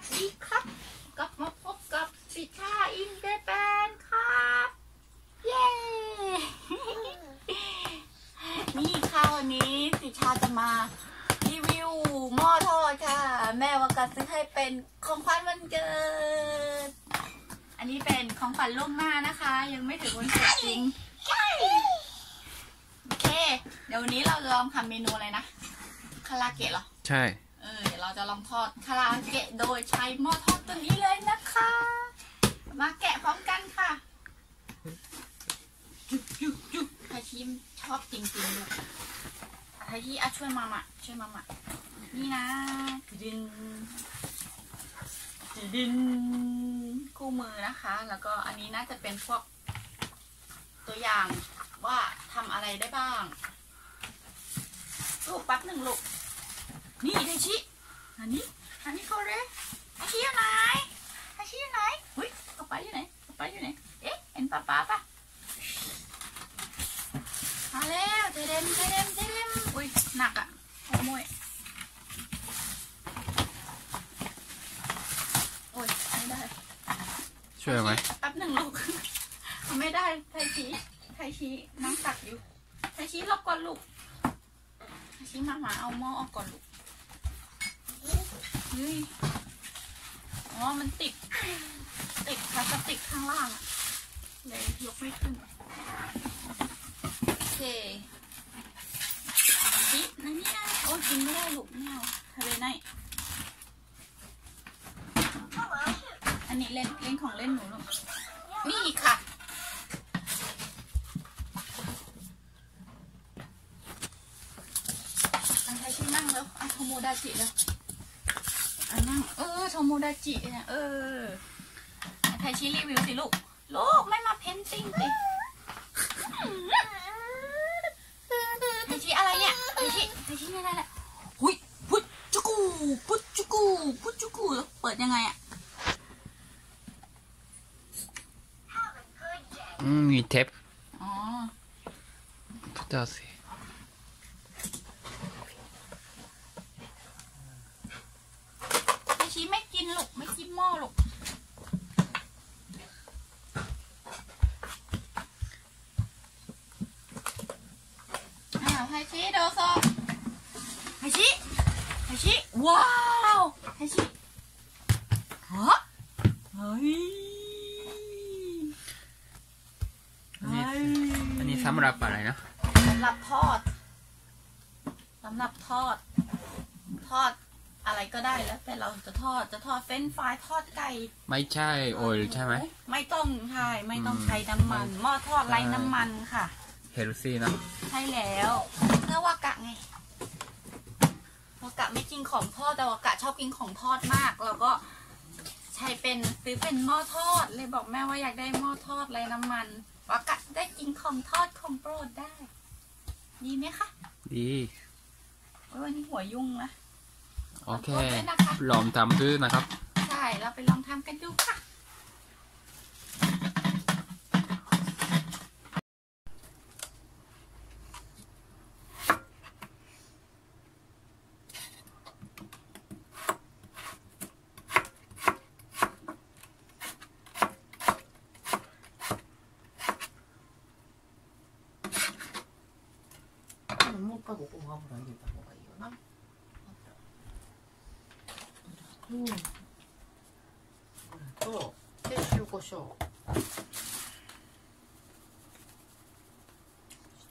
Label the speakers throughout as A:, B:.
A: สดีครับ กลับมาพบกับสิชาอินเดแปนครับ เย้ นี่ค่ะวันนี้สิชาจะมารีวิวหม้อทอดค่ะ แม่วากัดซื้อให้เป็นของขวัญวันเกิด อันนี้เป็นของขวัญล่วงหน้านะคะ ยังไม่ถึงวันเกิดจริง โอเค เดี๋ยววันนี้เราจะลองทำเมนูอะไรนะ คาราเกะเหรอ
B: ใช่
A: ยวเราจะลองทอดคาราเกะโดยใช้หม้อทอดตัวนี้เลยนะคะ มาแกะพร้อมกันค่ะจุ๊บจุ๊บจุ๊บไทชิมชอบจริงๆลูกไทชิอะช่วยมามาช่วยมามานี่นะดึงดึงคู่มือนะคะ แล้วก็อันนี้น่าจะเป็นพวกตัวอย่างว่าทำอะไรได้บ้าง ลูกแป๊บหนึ่งลูก นี่ไทชิ อันนี้ อันนี้เขาเลยไทชิอยู่ไหนไทชิอยู่ไหนหุ้ยกระเป๋าอยู่ไหนกระเป๋าอยู่ไหน เอ๊ะ เห็นป๊าป๊าปะมาแล้วเจเดมเจเดมเจเดมอุ้ย หนักอะโอ้โมยโอ้ยไม่ได้
B: ช่วยไหม
A: แป๊บหนึ่งลูก ไม่ได้ ไทชีไทชีนั่งตักอยู่ ไทชีรบก่อนลูกไทชีมาหมาเอาหม้อออกก่อนลูกเฮ้ยอ๋อ มันติด ติดพลาสติกข้างล่างอะเลยยกไม่ขึ้น โอเคนี่นั่นนี่นะโอ้ยกินไม่ได้ลูกไม่เอาทะเลไหนอันนี้เล่นเล่นของเล่นหนูลูกนี่ค่ะอันไทยชินั่งแล้วอันโทโมดาจิแล้ว อันนั่งเออโทโมดาจิเนี่ยเอออันไทยชิรีวิวสิลูก ลูกไม่มาเพนติ้งสิไทยชิอะไรเนี่ยไทยชิไทยชิเนี่ยอะไรเนี่ยหุยพุทจุกูพุทจุกูพุทจุกูเปิดยังไงอะ
B: อืมมีเทป
A: อ๋อ
B: พุทธสิ
A: ไอชีไม่ กินลูกไม่กินหม้อลูกอ้าวไฮชิโดโซไฮชิไฮชิว้าวไฮชิฮะเฮ้ย
B: อันนี้อันนี้สำหรับอะไรนะ
A: สำหรับทอดสำหรับทอดทอด อะไรก็ได้แล้ว แต่เราจะทอดจะทอดเฟรนช์ฟรายทอดไก่
B: ไม่ใช่โออยใช่ไหม
A: ไม่ต้องใช่ไม่ต้อง
B: อืม
A: ใช้น้ำมัน หม้อทอดไร้น้ำมันค่ะ
B: เฮลซี่นะ
A: ใช่แล้วเพื่อวากะไงวากะไม่กินของทอดแต่วากะชอบกินของทอดมากแล้วก็ใช้เป็นซื้อเป็นหม้อทอด เลยบอกแม่ว่าอยากได้หม้อทอดไร้น้ำมันวากะได้กินของทอดของโปรดได้ ดีไหมคะ
B: ดี
A: โอ้ยวันนี้หัวยุ่งนะ
B: โอเคลองทำดูนะครับ
A: ใช่ เราไปลองทำกันดูค่ะ
C: ก็ถูกต้องเพราะฉะนั้นเด็가ต่าง고다니อยู่นะ よな。油と、で、塩コショウ。し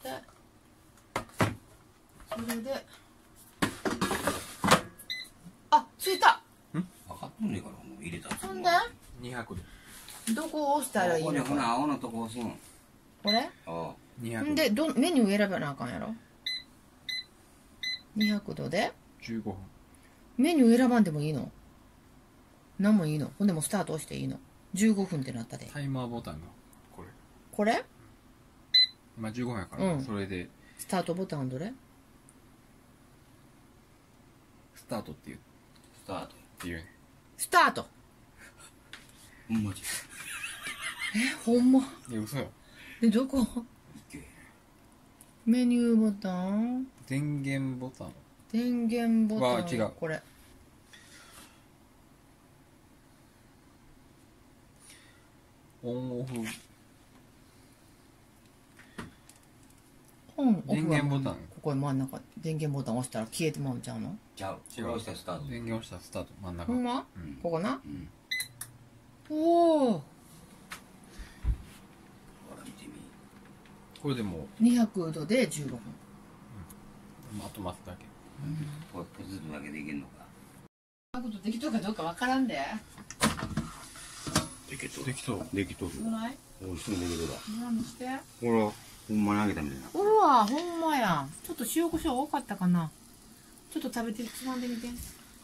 C: て、それで、あ、ついた。
D: 分かっとんねえからもう入れた
C: そんで
B: ？200で。
C: どこを押したらいい
D: こ
C: こ
D: ほな青のとこ押すん。
C: れ？
D: ああ。
B: 200
C: んでどメニュー選ばなあかんやろ？200度で
B: ？15分。
C: メニュー選ばんでもいいの？何もいいの？ほんでもうスタート押していいの？15分ってなったで。
B: タイマーボタンが。これ。
C: これ？
B: 今15分やから、
C: うん。
B: それで。
C: スタートボタンどれ？
B: スタートっていう。っ
D: スタート
B: ていうね。
C: スタート。
D: ほんまじ
C: えほんま？
B: いや嘘よ
C: でどこ？メニューボタン？
B: 電源ボタン。
C: 電源ボタン。
B: わあ違う。
C: これ
B: オンオフ。
C: オンオフは
B: 電源ボタン。
C: ここに真ん中。電源ボタン押したら消えてまうんちゃうの？
D: ちゃう。これ押したらスタート。
B: 電源押したらスタート真ん中。
C: ほんま、
B: うん。
C: ここな？
D: うん。
C: おお
B: これでも
C: 200度で15分
B: あと待つだけ。
D: これポジットだけでいけんのか。
C: そんなことできとるかどうかわからんで
D: できと
B: できそう
D: できとる
C: どない
D: おいすぐできとるわ
C: 何して？
D: ほらほんまにあげたみたいな。
C: ほらほんまや。んちょっと塩コショウ多かったかな。ちょっと食べてつまんでみて。ち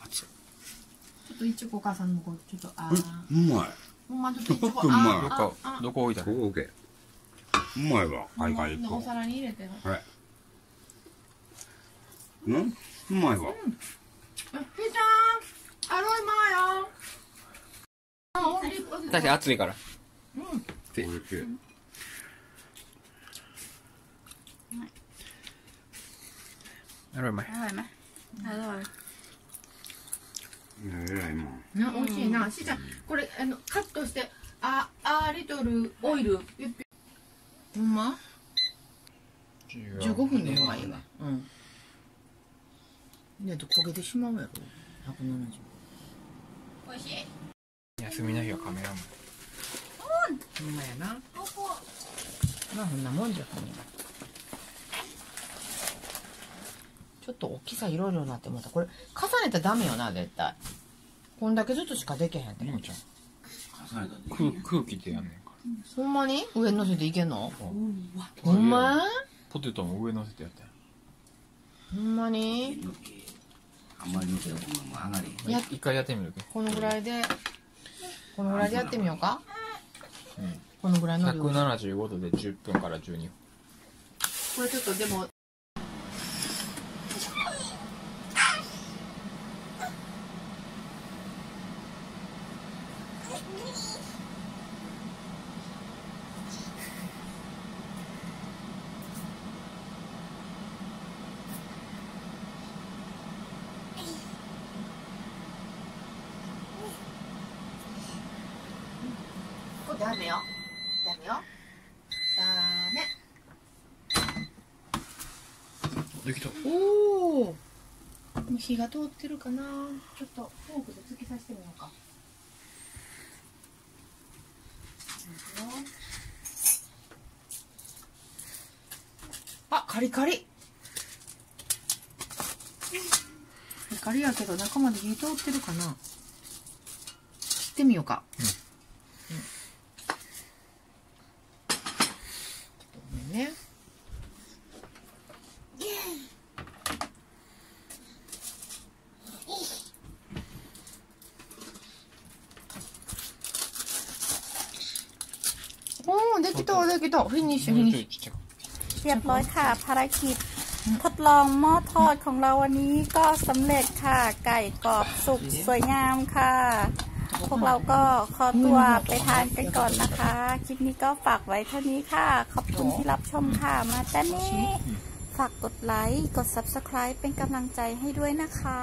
D: 熱い。
C: ょっと一応お母さんのこうちょっとあ
D: う
C: ー
D: まい。
C: ほんまちょっと一応
D: すごくうまい。
B: ど
C: あ
B: こ置いた
D: ここ OK うまいわ。
C: ほんま
D: 相変わら
C: お皿に入れて。
D: はい。うん？うまいわ。
C: えひーちゃん。アロイマーよ
B: 確かに熱いから。
C: うん。
D: って
B: あらうまい。
E: あらうまい。あらうま
D: い。えらいもん。
C: な、美味しいな。しーちゃん、これ、あの、カットして、あ、あーリトルオイル。ほんま？15分の方がいわうんねと焦げてしまうやろ170
E: おいしい
B: 休みの日はカメラマン。
C: ほんまやな。まあこんなもんじゃちょっと大きさいろいろなって思った。これ重ねたらダメよな絶対。こんだけずつしかできへんって
B: もちゃん。
D: 重ねた。ら
B: 空空気でやんねんか
C: ほんまに？上に乗せていけんの？
B: ら
C: ほんま？
B: ポテトも上乗せてやったよ
C: ほんまに？
D: あんまりのせが
B: 一回やってみるけ。
C: このぐらいでこのぐらいでやってみようか。
B: うん。
C: このぐらいの量こ
B: 175度で10分から12分。
C: れちょっとでもこれダメよダメよ。ダメ。
B: できた。
C: おお火が通ってるかな。ちょっとフォークで突き刺してみようか。あカリカリ。カリカリやけど中まで火通ってるかな。切ってみようか。
B: うん
C: きたできたフィニッシュフィニッシュ
B: ちっちゃく
A: เรียบร้อยค่ะ ภารกิจ ทดลองหม้อทอดของเราวันนี้ก็สำเร็จค่ะ ไก่กรอบสุกสวยงามค่ะ พวกเราก็ขอตัวไปทานกันก่อนนะคะ คลิปนี้ก็ฝากไว้เท่านี้ค่ะ ขอบคุณที่รับชมค่ะ มาแต่นี้ ฝากกดไลค์ กด subscribe เป็นกำลังใจให้ด้วยนะคะ